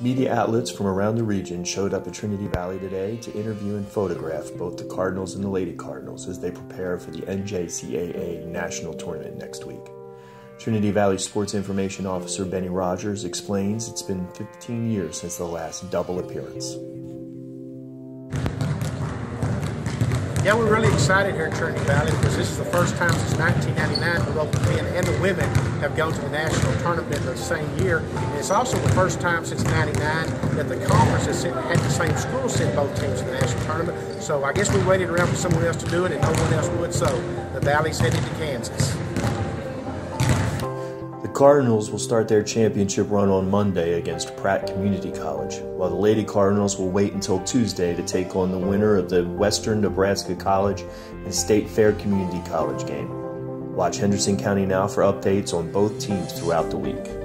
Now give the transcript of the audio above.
Media outlets from around the region showed up at Trinity Valley today to interview and photograph both the Cardinals and the Lady Cardinals as they prepare for the NJCAA National Tournament next week. Trinity Valley Sports Information Officer Benny Rogers explains it's been 15 years since the last double appearance. Yeah, we're really excited here in Trinity Valley because this is the first time since 1999 that both the men and the women have gone to the national tournament the same year. And it's also the first time since 99 that the conference has had the same school send both teams to the national tournament. So I guess we waited around for someone else to do it and no one else would. So the Valley's headed to Kansas. Cardinals will start their championship run on Monday against Pratt Community College, while the Lady Cardinals will wait until Tuesday to take on the winner of the Western Nebraska College and State Fair Community College game. Watch Henderson County Now for updates on both teams throughout the week.